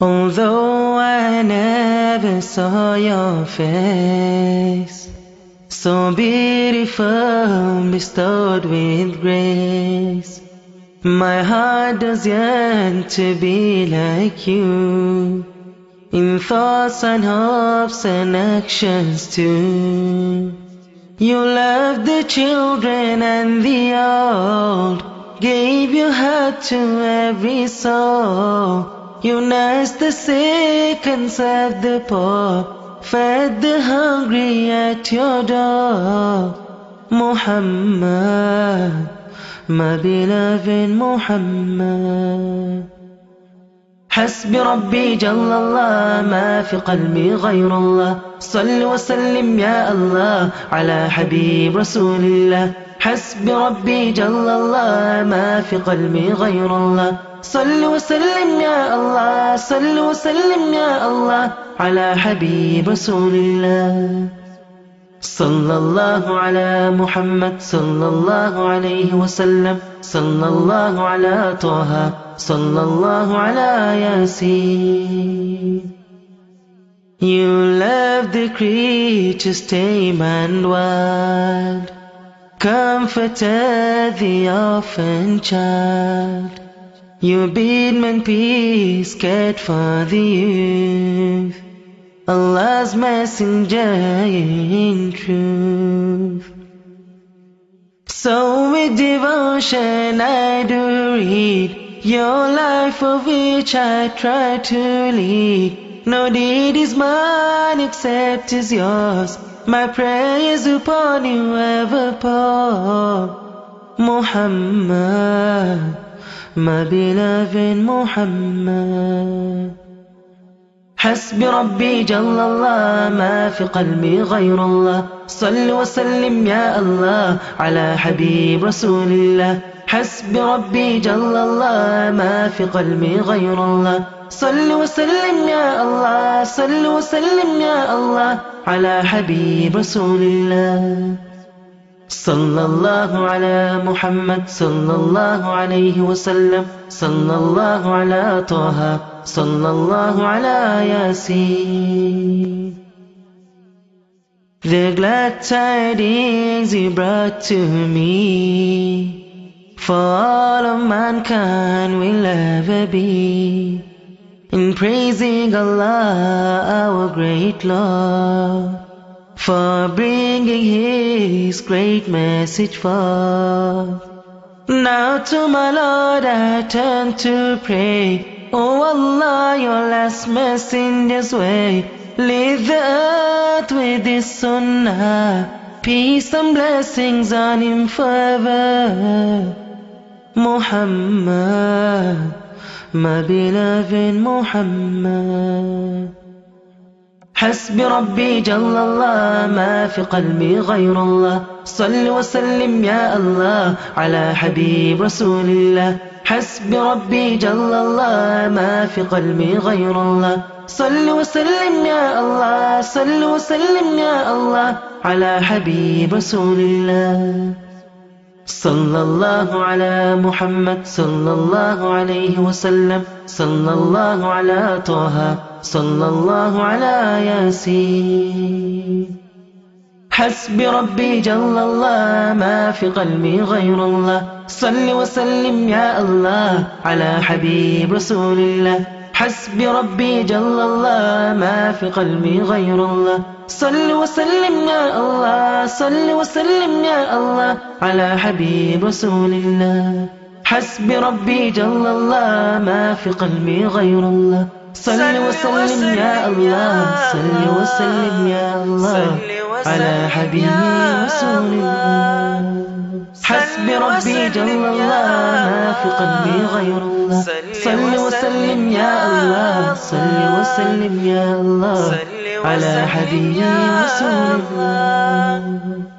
Although I never saw your face, so beautiful, bestowed with grace, my heart does yearn to be like you, in thoughts and hopes and actions too. You loved the children and the old, gave your heart to every soul. Nursed the sick and served the poor, fed the hungry at your door. Muhammad, my beloved Muhammad. حسبي ربي جل الله ما في قلبي غير الله صل وسلم يا الله على حبيب رسول الله حسبي ربي جل الله ما في قلبي غير الله صل وسلم يا الله صل وسلم يا الله على حبيب رسول الله. صلى الله على محمد صلى الله عليه وسلم صلى الله على طه صلى الله على ياسين. You love the creatures tame and wild. Comforted the orphan child. You bid men peace, cared for the youth. Allah's messenger in truth. So with devotion I do read Your life of which I try to lead. No deed is mine except is yours. My prayer is upon you ever pour Muhammad my beloved Muhammad حسبي ربي جل الله ما في قلبي غير الله. صل وسلم يا الله على حبيب رسول الله. حسبي ربي جل الله ما في قلبي غير الله. صل وسلم يا الله صل وسلم يا الله على حبيب رسول الله. صلى الله على محمد صلى الله عليه وسلم صلى الله على طه صلى الله على ياسين The glad tidings you brought to me For all of mankind will ever be In praising Allah our great Lord for bringing His great message forth. Now to my Lord I turn to pray. Oh Allah, your last messenger's way. Lead the earth with His sunnah. Peace and blessings on Him forever. Muhammad, my beloved Muhammad. حسبي ربي جل الله ما في قلبي غير الله. صل وسلم يا الله على حبيب رسول الله. حسبي ربي جل الله ما في قلبي غير الله. صل وسلم يا الله صل وسلم يا الله على حبيب رسول الله. صلى الله على محمد صلى الله عليه وسلم. صلى الله على طه. صلى الله على ياسين. حسبي ربي جل الله ما في قلبي غير الله. صل وسلم يا الله على حبيب رسول الله. حسبي ربي جل الله ما في قلبي غير الله. صل وسلم يا الله صل وسلم يا الله على حبيب رسول الله. حسبي ربي جل الله ما في قلبي غير الله. صل وسلم يا الله صل وسلم يا الله على حبيب رسول الله. حسبي ربي جل الله ما في قلبي غير الله. صل وسلم يا الله صل وسلم يا الله على حبيب رسول الله.